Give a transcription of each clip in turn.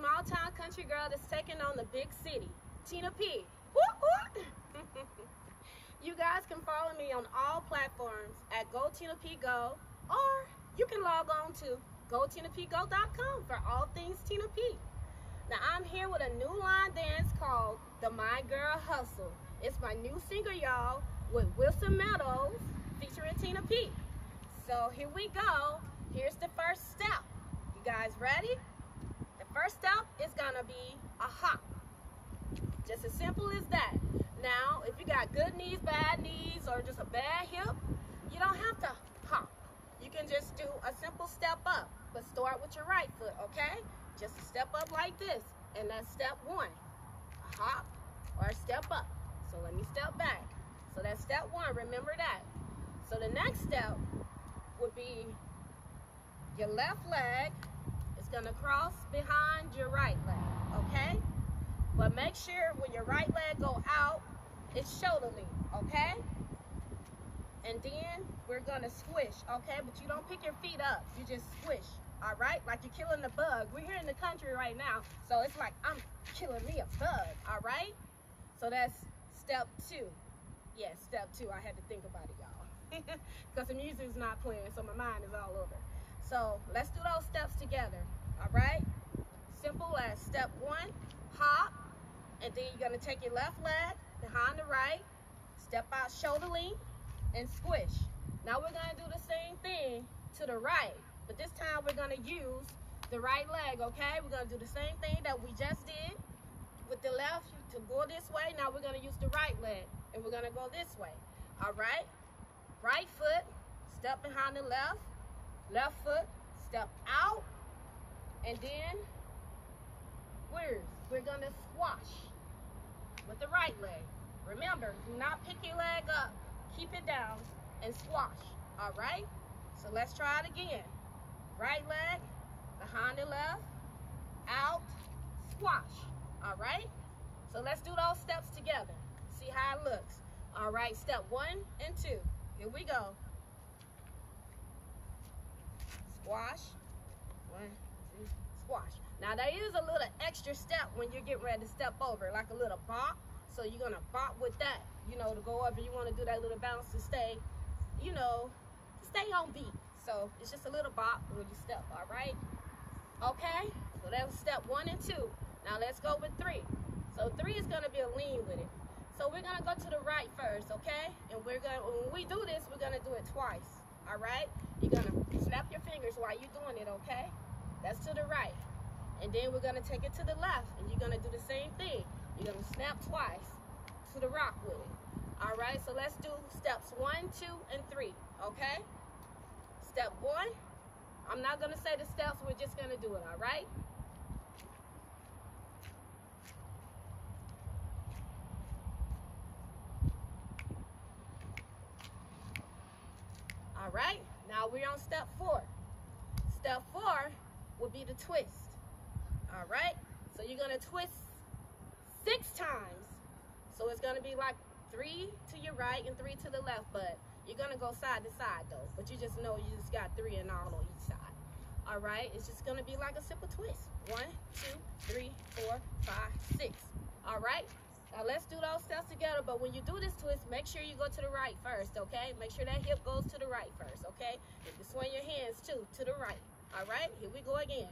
small town country girl that's taking on the big city, Tina P. You guys can follow me on all platforms at Go Tina P Go, or you can log on to GoTinaPGo.com for all things Tina P. Now I'm here with a new line dance called the My Girl Hustle. It's my new single, y'all, with Wilson Meadows featuring Tina P. So here we go. Here's the first step. You guys ready? First step is gonna be a hop. Just as simple as that. Now, if you got good knees, bad knees, or just a bad hip, you don't have to hop. You can just do a simple step up, but start with your right foot, okay? Just step up like this, and that's step one. A hop or a step up. So let me step back. So that's step one, remember that. So the next step would be your left leg gonna cross behind your right leg, okay? But make sure when your right leg go out, it's shoulder lean, okay? And then we're gonna squish, okay? But you don't pick your feet up, you just squish, all right? Like you're killing the bug. We're here in the country right now, so it's like I'm killing me a bug, all right? So that's step two. Yes, yeah, step two, I had to think about it, y'all. Because the music's not playing, so my mind is all over. So let's do those steps together, all right? Simple as step one, hop, and then you're gonna take your left leg behind the right, step out shoulder and squish. Now we're gonna do the same thing to the right, but this time we're gonna use the right leg, okay? We're gonna do the same thing that we just did with the left to go this way. Now we're gonna use the right leg, and we're gonna go this way, all right? Right foot, step behind the left, left foot, step out, and then we're, we're gonna squash with the right leg. Remember, do not pick your leg up, keep it down, and squash, all right? So let's try it again. Right leg, behind the left, out, squash, all right? So let's do those steps together. See how it looks. All right, step one and two. Here we go. Squash, one, squash. Now there is a little extra step when you're getting ready to step over, like a little bop. So you're gonna bop with that, you know, to go over. You wanna do that little bounce to stay, you know, to stay on beat. So it's just a little bop when you step, all right? Okay, so that was step one and two. Now let's go with three. So three is gonna be a lean with it. So we're gonna go to the right first, okay? And we're gonna, when we do this, we're gonna do it twice, all right? You're gonna snap your fingers while you're doing it, okay? That's to the right. And then we're gonna take it to the left and you're gonna do the same thing. You're gonna snap twice to the rock with it. All right, so let's do steps one, two, and three, okay? Step one, I'm not gonna say the steps, we're just gonna do it, all right? All right, now we're on step four. Step four will be the twist. All right, so you're gonna twist six times. So it's gonna be like three to your right and three to the left, but you're gonna go side to side though. But you just know you just got three and all on each side. All right, it's just gonna be like a simple twist. One, two, three, four, five, six. All right, now let's do those steps together, but when you do this twist, make sure you go to the right first, okay? Make sure that hip goes to the right first, okay? You swing your hands too, to the right. All right, here we go again.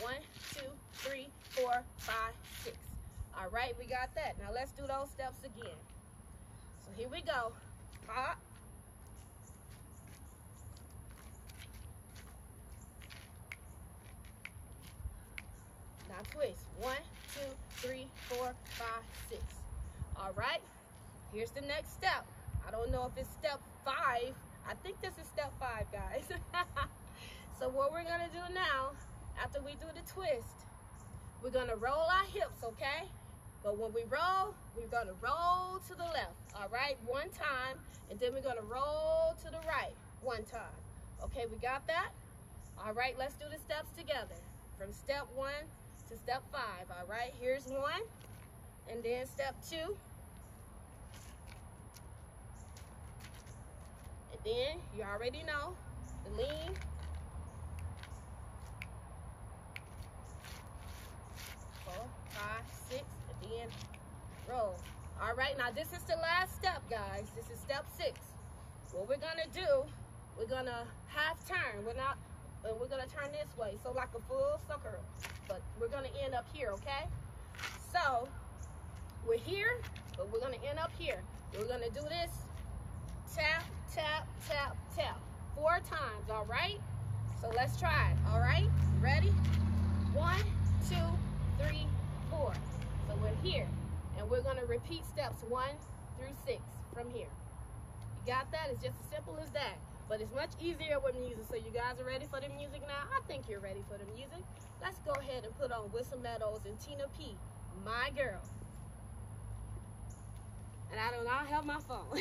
One, two, three, four, five, six. All right, we got that. Now let's do those steps again. So here we go. Hop. Now twist. One, two, three, four, five, six. All right, here's the next step. I don't know if it's step five. I think this is step five, guys. so what we're gonna do now, after we do the twist, we're gonna roll our hips, okay? But when we roll, we're gonna roll to the left, all right? One time, and then we're gonna roll to the right, one time. Okay, we got that? All right, let's do the steps together. From step one to step five, all right? Here's one, and then step two. And then, you already know, the lean. All right, now this is the last step, guys. This is step six. What we're gonna do, we're gonna half turn. We're not, and we're gonna turn this way, so like a full circle. But we're gonna end up here, okay? So we're here, but we're gonna end up here. We're gonna do this tap, tap, tap, tap, four times, all right? So let's try it, all right? Ready? One, two, three, four. So we're here, and we're gonna repeat steps one through six from here. You got that? It's just as simple as that. But it's much easier with music. So you guys are ready for the music now? I think you're ready for the music. Let's go ahead and put on Wilson Meadows and Tina P, My Girl. And I do not have my phone.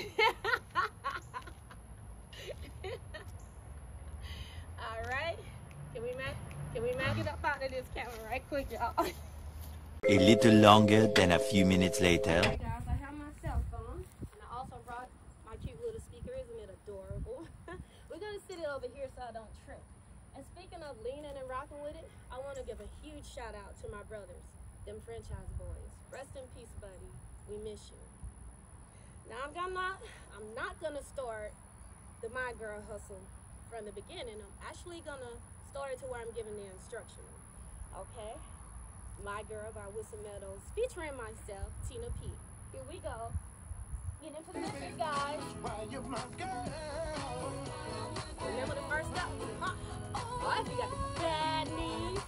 All right. Can we make can we make it up out of this camera right quick, y'all? A little longer than a few minutes later. Hey guys, I have my cell phone, and I also brought my cute little speaker. Isn't it adorable? We're gonna sit it over here so I don't trip. And speaking of leaning and rocking with it, I want to give a huge shout out to my brothers, them Franchize Boyz. Rest in peace, buddy. We miss you. Now I'm gonna, I'm not gonna start the My Girl Hustle from the beginning. I'm actually gonna start it to where I'm giving the instruction. Okay? My Girl by Wilson Meadows, featuring myself, Tina P. Here we go. Get into the music, guys. Remember the first step? Huh. If you got the bad knees,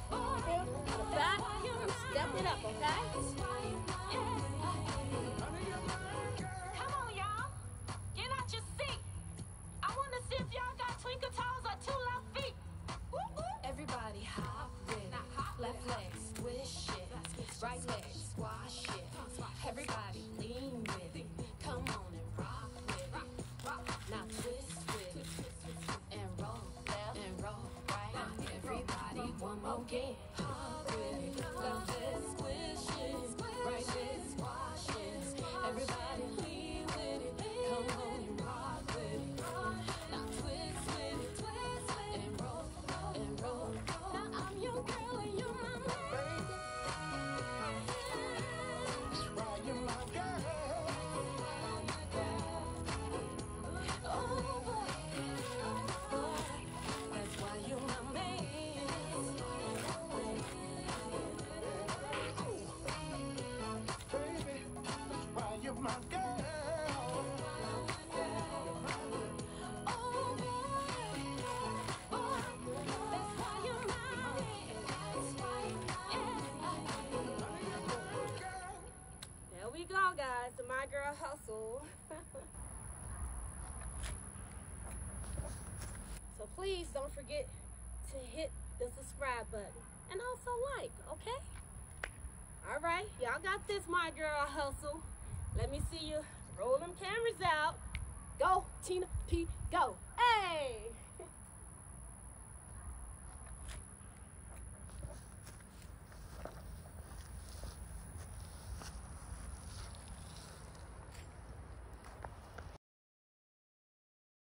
please don't forget to hit the subscribe button and also like, okay? All right, y'all got this, My Girl Hustle. Let me see you roll them cameras out. Go, Tina P, go. Hey!